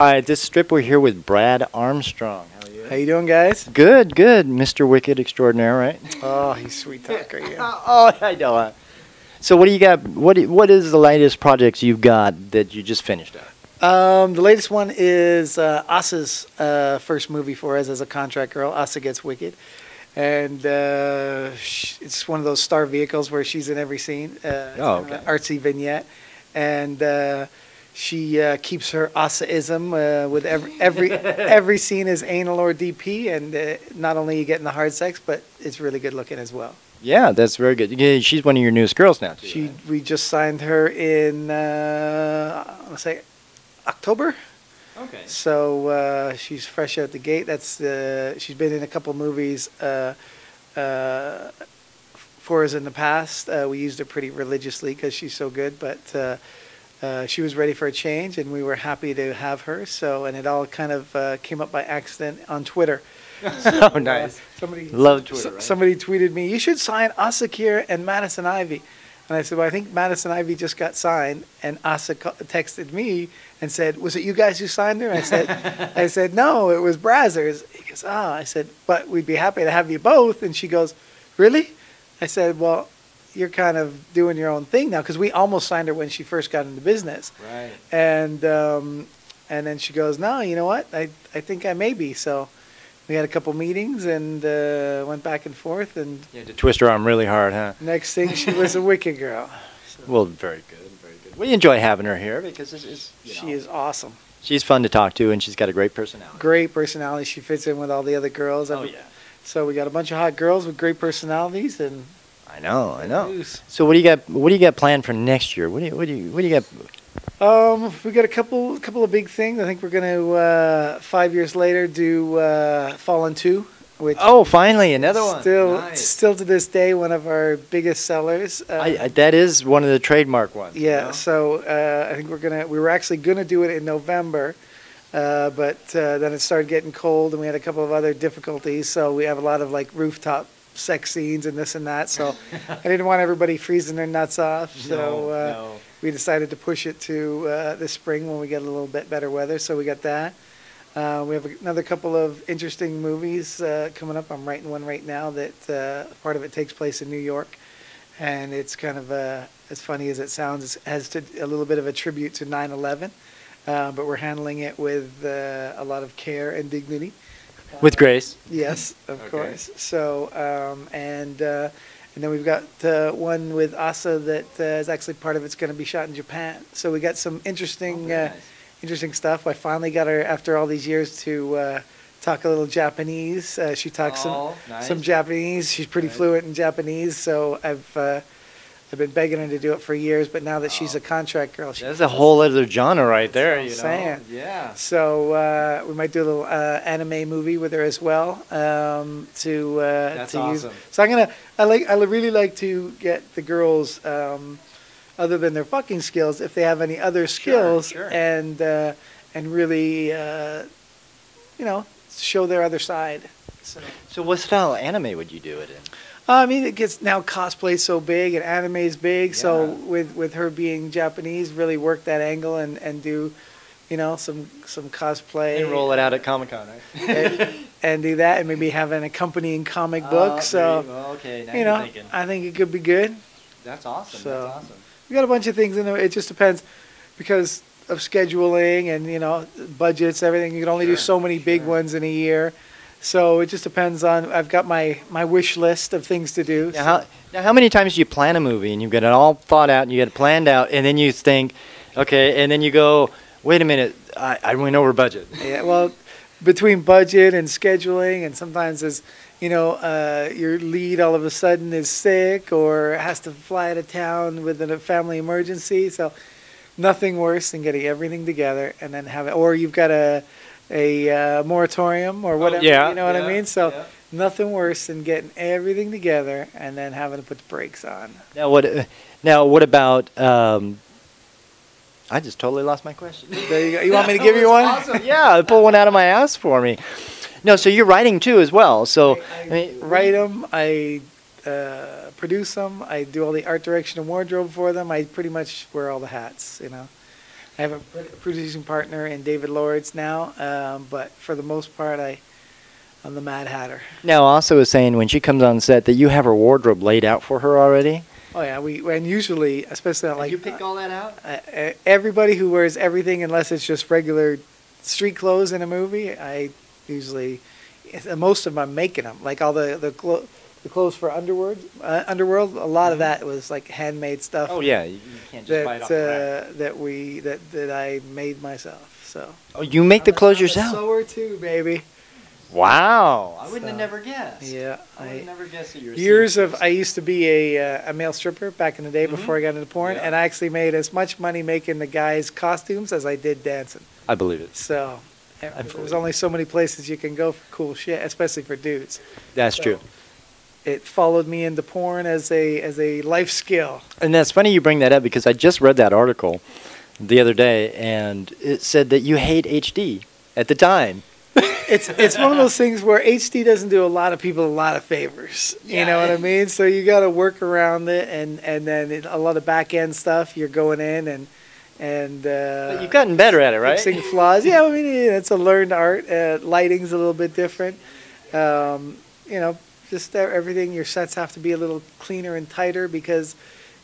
All right, this strip we're here with Brad Armstrong. How are you? How you doing, guys? Good, good, Mr. Wicked Extraordinaire, right? Oh, he's sweet talker. Yeah. oh, I know. So, what do you got? What What is the latest projects you've got that you just finished up? Um, the latest one is uh, Asa's uh, first movie for us as a contract girl. Asa gets wicked, and uh, sh- it's one of those star vehicles where she's in every scene. Uh, Oh, kind of an okay. artsy vignette, and uh, she uh, keeps her Asaism uh, with every every every scene is anal or DP, and uh, not only you getting the hard sex, but it's really good looking as well. Yeah, that's very good. Yeah, she's one of your newest girls now, too. She right? we just signed her in uh, let's say October. Okay. So uh, she's fresh out the gate. That's uh, she's been in a couple movies uh, uh, for us in the past. Uh, we used her pretty religiously because she's so good, but uh, uh, she was ready for a change, and we were happy to have her. So and it all kind of uh, came up by accident on Twitter. oh, nice. Somebody Love Twitter, right? Somebody tweeted me, "You should sign Asa Akira and Madison Ivy." And I said, "Well, I think Madison Ivy just got signed." And Asa texted me and said, "Was it you guys who signed her?" I said, "I said no, it was Brazzers." He goes, "Ah," I said, "But we'd be happy to have you both." And she goes, "Really?" I said, "Well." You're kind of doing your own thing now because we almost signed her when she first got into business, Right. and um, and then she goes, "No, you know what? I I think I may be." So we had a couple meetings and uh, went back and forth, and You had to twist her arm really hard, huh? next thing she was a wicked girl. Well, very good, very good. We enjoy having her here because it's, it's She know, is awesome. she's fun to talk to and she's got a great personality. Great personality. She fits in with all the other girls. Oh, yeah. So we got a bunch of hot girls with great personalities and I know, I know. So what do you got? What do you got planned for next year? What do you what do you what do you got? Um, we got a couple couple of big things. I think we're gonna uh, five years later do uh, Fallen Two, which Oh, finally another one. still Nice. still to this day one of our biggest sellers. Uh, I, I, that is one of the trademark ones. you Yeah, know? so uh, I think we're gonna. We were actually gonna do it in November, uh, but uh, then it started getting cold, and we had a couple of other difficulties. So we have a lot of like rooftop sex scenes and this and that. So I didn't want everybody freezing their nuts off. So No, uh, no. we decided to push it to uh, this spring when we get a little bit better weather. So we got that. Uh, we have another couple of interesting movies uh, coming up. I'm writing one right now that uh, part of it takes place in New York, and it's kind of uh, as funny as it sounds. It has to, a little bit of a tribute to 9/11, uh, but we're handling it with uh, a lot of care and dignity. With Grace. Yes, of Okay. course. So, um, and uh, and then we've got uh, one with Asa that uh, is actually part of it's going to be shot in Japan. So we got some interesting, uh, interesting stuff. I finally got her after all these years to uh, talk a little Japanese. Uh, she talks Oh, some nice. some Japanese. She's pretty Right. fluent in Japanese. So I've uh, I've been begging her to do it for years, but now that she's Oh. a contract girl, she That's a whole other genre right there. You I'm know. saying. Yeah. So uh, we might do a little uh, anime movie with her as well um, to uh, That's to use. awesome. So I'm gonna I like I really like to get the girls um, other than their fucking skills if they have any other skills sure. and uh, and really uh, you know show their other side. So. So what style of anime would you do it in? I mean, it gets now cosplay so big and anime is big. So with with her being Japanese, really work that angle and and do, you know, some some cosplay And roll it out at Comic Con, right? and, and do that, and maybe have an accompanying comic book. Ah, so you okay, now you know, thinking. I think it could be good. That's awesome. so- That's awesome. We got a bunch of things in there. It just depends because of scheduling and you know budgets, everything. You can only do so many big sure. ones in a year. So it just depends on. I've got my my wish list of things to do. Now how, now, how many times do you plan a movie and you get it all thought out and you get it planned out, and then you think, okay, and then you go, wait a minute, I, I went over budget. Yeah, well, between budget and scheduling, and sometimes as you know, uh, your lead all of a sudden is sick or has to fly out of town with a family emergency. So, nothing worse than getting everything together and then have it, or you've got a a uh, moratorium or whatever. Oh, yeah, you know what yeah, I mean. So, yeah. nothing worse than getting everything together and then having to put the brakes on. Now what? uh, Now what about? Um, I just totally lost my question. There you go. You want me to give you one? Awesome. Yeah, pull one out of my ass for me. No, so you're writing too as well. So I, I mean, write them. I uh, produce them. I do all the art direction and wardrobe for them. I pretty much wear all the hats, you know. I have a producing partner in David Lords now, um, but for the most part, I I'm the Mad Hatter. Now, also was saying when she comes on set that you have her wardrobe laid out for her already. Oh yeah, we and usually, especially like Did you pick all that out? uh, uh, everybody who wears everything unless it's just regular street clothes in a movie, I usually most of them I'm making them. Like all the the, clo- the clothes for Underworld, uh, Underworld. A lot of that was like handmade stuff. Mm-hmm. Oh yeah, you, you can't just buy it that off the rack. uh, that we that that I made myself. So Oh, you make the I'm a- clothes I'm a yourself? sewer too, baby. Wow, I wouldn't have So, never guessed. Yeah, I would I, have never guessed that you're. a years of seamstress. I used to be a uh, a male stripper back in the day Mhm. before I got into porn, Yeah. and I actually made as much money making the guys' costumes as I did dancing. I believe it. So believe there's it. only so many places you can go for cool shit, especially for dudes. That's So, true. It followed me into porn as a as a life skill. And that's funny you bring that up because I just read that article the other day, and it said that you hate HD at the time. It's it's one of those things where HD doesn't do a lot of people a lot of favors. You know what I mean? So you got to work around it, and and then it, a lot of back end stuff. You're going in and and uh, you've gotten better at it, right? fixing flaws. Yeah, I mean yeah, it's a learned art. Uh, lighting's a little bit different. Um, you know, just everything. Your sets have to be a little cleaner and tighter because,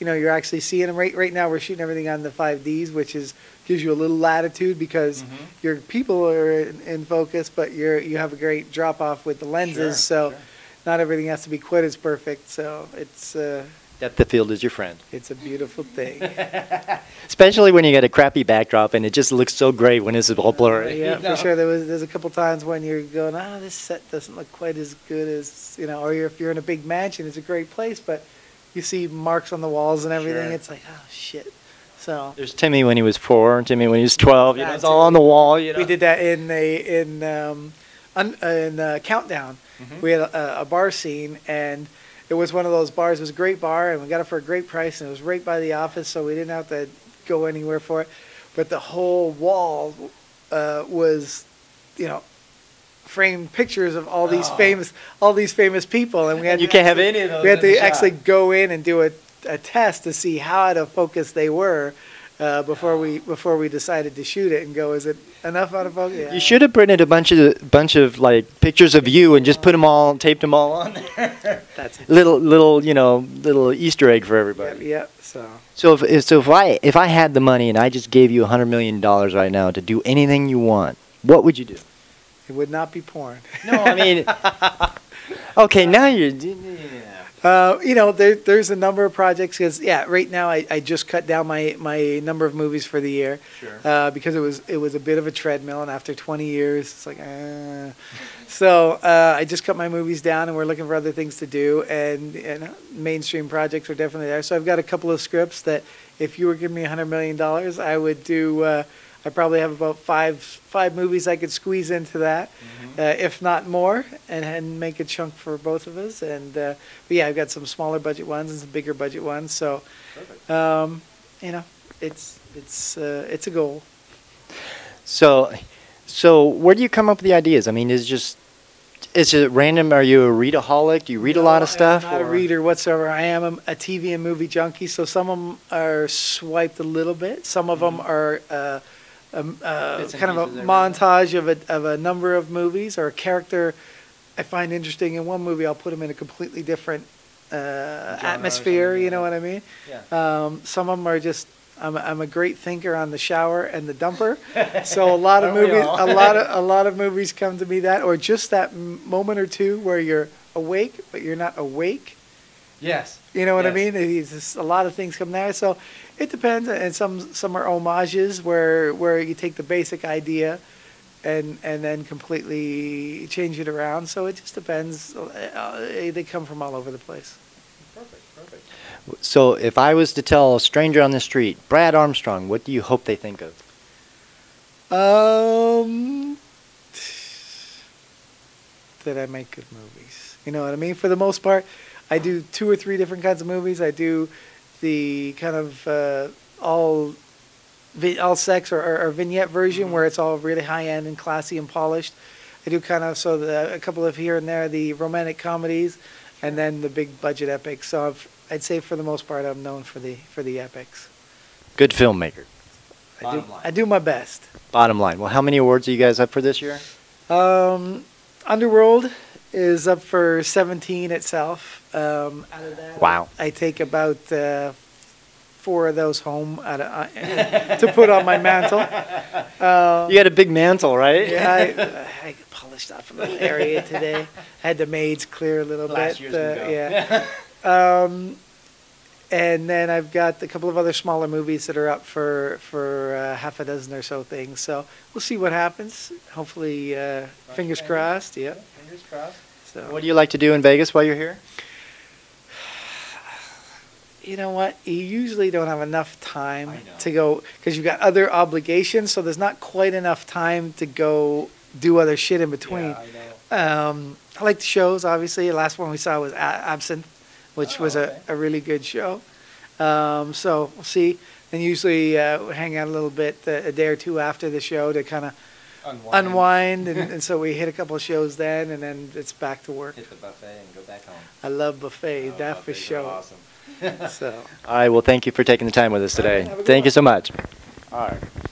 you know, you're actually seeing them. Right, right now we're shooting everything on the 5Ds, which is gives you a little latitude because Mhm. your people are in, in focus, but you're you have a great drop off with the lenses. Sure, so sure. not everything has to be quite as perfect. So it's uh, Depth of field is your friend. it's a beautiful thing. Especially when you get a crappy backdrop and it just looks so great when it's all blurry. Yeah, you know? for sure. There was there's a couple times when you're going, ah, this set doesn't look quite as good as you know, or you're, if you're in a big mansion, it's a great place, but you see marks on the walls and everything. Sure. It's like, oh shit. So There's Timmy when he was four, and Timmy when he was 12. You know, it's all on the wall. You know? we did that in a in um, un, uh, in uh, countdown. Mhm. We had a, a bar scene and. It was one of those bars. It was a great bar, and we got it for a great price, and it was right by the office, so we didn't have to go anywhere for it. But the whole wall uh, was, you know, framed pictures of all these Oh. famous, all these famous people, and we had you can't have any of those. we had to actually shot. go in and do a, a test to see how out of focus they were uh, before we before we decided to shoot it and go. Is it enough out of focus? Yeah. You should have printed a bunch of bunch of like pictures of you and just put them all, taped them all on there. That's it. little little you know little Easter egg for everybody. yep. So So if- if so if I if I had the money and I just gave you a hundred million dollars right now to do anything you want, what would you do? it would not be porn. No, I mean, okay, now you're. Uh, you know, there, there's a number of projects because yeah, right now I, I just cut down my, my number of movies for the year Sure. uh, because it was it was a bit of a treadmill, and after 20 years, it's like, uh. so uh, I just cut my movies down, and we're looking for other things to do, and, and mainstream projects are definitely there. So I've got a couple of scripts that if you were giving me 100 million dollars, I would do. I probably have about five five movies I could squeeze into that, uh, if not more, and, and make a chunk for both of us. And uh, but yeah, I've got some smaller budget ones and some bigger budget ones. So, um, you know, it's it's uh, it's a goal. So, so where do you come up with the ideas? I mean, is it just is it random? Are you a readaholic? Do you read a lot of No, stuff? I'm not a or- reader whatsoever. I am a, a TV and movie junkie, so some of them are swiped a little bit. Some of them are uh, um, uh, and kind of a montage of a of a number of movies or a character I find interesting in one movie. I'll put them in a completely different uh, atmosphere. You know what I mean? Yeah. Um, some of them are just. I'm a, I'm a great thinker on the shower and the dumper, so a lot of movies, a lot of a lot of movies come to me that, or just that m- moment or two where you're awake but you're not awake. Yes. You know what I mean? It's just a lot of things come there, so it depends. And some some are homages where where you take the basic idea, and and then completely change it around. So it just depends. Uh, they come from all over the place. Perfect. Perfect. So, if I was to tell a stranger on the street, Brad Armstrong, what do you hope they think of? Um, that I make good movies. You know what I mean? For the most part, I do two or three different kinds of movies. I do the kind of uh, all vi- all sex or, or, or vignette version where it's all really high end and classy and polished. I do kind of so the, a couple of here and there the romantic comedies, and then the big budget epics. So I've, I'd say for the most part, I'm known for the for the epics. Good filmmaker. I Bottom do, line. I do my best. Bottom line. Well, how many awards are you guys up for this year? Um, Underworld is up for 17 itself. Um, out of that, Wow. I take about uh, four of those home out of, uh, to put on my mantle. Uh, You got a big mantle, right? yeah, I, I polished off a little area today. Had the maids clear a little Last bit. year's uh, yeah. Um, and then I've got a couple of other smaller movies that are up for for uh, half a dozen or so things. So we'll see what happens. Hopefully, uh, fingers fingers. crossed. Yeah. Fingers crossed. So What do you like to do in Vegas while you're here? you know what? You usually don't have enough time to go because you've got other obligations. So there's not quite enough time to go do other shit in between. I Um, I like the shows, obviously. The last one we saw was A- Absinthe, which Oh, was okay. a, a really good show. Um, so we'll see. And usually uh, we hang out a little bit uh, a day or two after the show to kind of unwind. and, and so we hit a couple of shows then, and then it's back to work. Hit the buffet and go back home. I love buffet, oh, that for sure. Awesome. So. All right. Well, thank you for taking the time with us today. Have a good Thank you so much. All right.